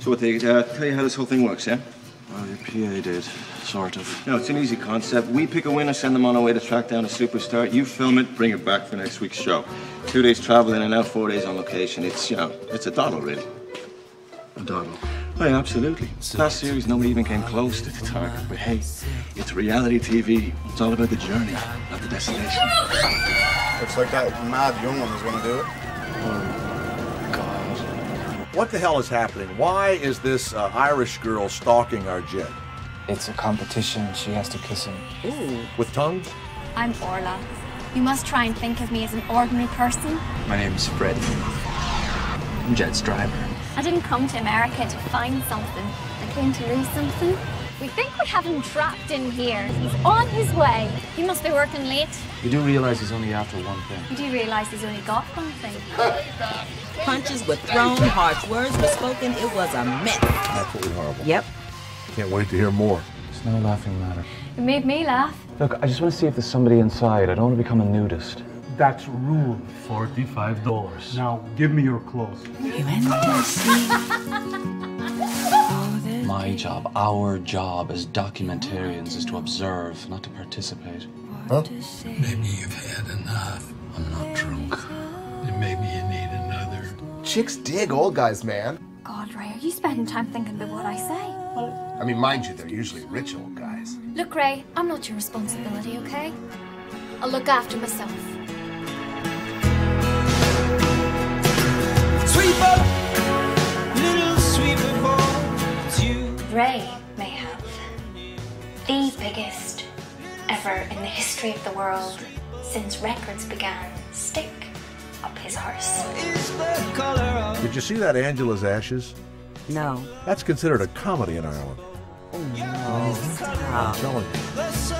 So what they uh, tell you how this whole thing works, yeah? Well, your PA did, sort of. No, it's an easy concept. We pick a winner, send them on our way to track down a superstar. You film it, bring it back for next week's show. Two days travel in and out, four days on location. It's, you know, it's a doddle, really. A doddle. Oh, yeah, absolutely. Last series, nobody even came close to the target. But hey, it's reality TV. It's all about the journey, not the destination. Looks like that mad young one is going to do it. God. What the hell is happening? Why is this uh, Irish girl stalking our Jed? It's a competition. She has to kiss him. With tongues? I'm Orla. You must try and think of me as an ordinary person. My name's Freddie. I'm Jed's driver. I didn't come to America to find something. I came to lose something. We think we have him trapped in here. He's on his way. He must be working late. You do realize he's only after one thing. You do realise he's only got one thing. Punches were thrown, harsh words were spoken. It was a mess. Absolutely horrible. Yep. Can't wait to hear more. It's no laughing matter. It made me laugh. Look, I just want to see if there's somebody inside. I don't want to become a nudist. That's rule $45. Now give me your clothes. My job, our job as documentarians is to observe, not to participate. Maybe you've had enough. I'm not drunk. And maybe you need another. Chicks dig old guys, man. God, Ray, are you spending time thinking about what I say? I mean, mind you, they're usually rich old guys. Look, Ray, I'm not your responsibility, okay? I'll look after myself. You. May have the biggest ever in the history of the world since records began stick up his arse. Is the color of Did you see that Angela's Ashes? No. That's considered a comedy in Ireland. Oh, no. Stop. I'm telling you. the sun.